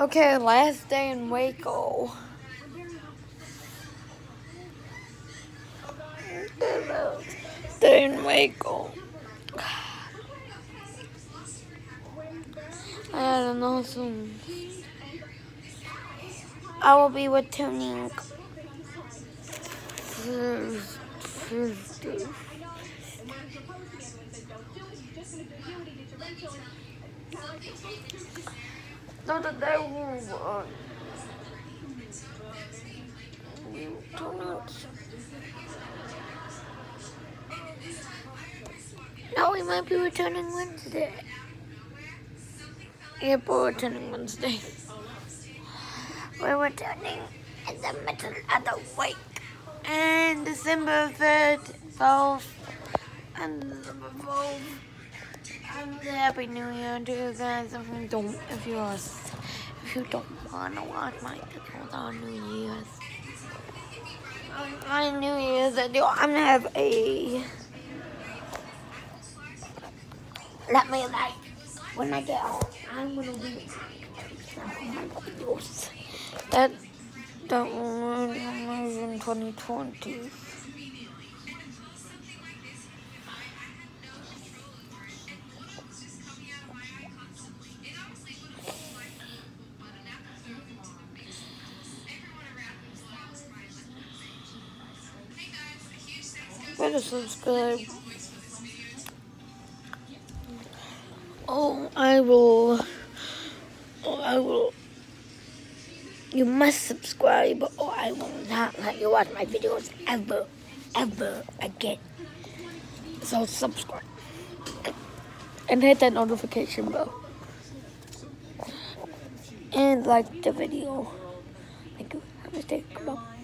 Okay, last day in Waco. Day in Waco. I don't know soon. I will be returning Thursday. Not that they will uh, No, we might be returning Wednesday. Yep, we're returning Wednesday. We're returning in the middle of the week. And December 3rd, 12th, and December 12th. Happy New Year to you guys. If you don't, if you are, if you don't want to watch my videos on uh, New Year's, on my New Year's video, I'm gonna have a. Let me like when I get home. I'm gonna be oh videos. That that was in 2020. Better subscribe. Oh, I will. Oh, I will. You must subscribe or I will not let you watch my videos ever, ever again. So subscribe. And hit that notification bell. And like the video. Thank you. Have a day. Goodbye.